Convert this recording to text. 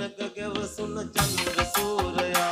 नग गव सुन चंद्र सूरया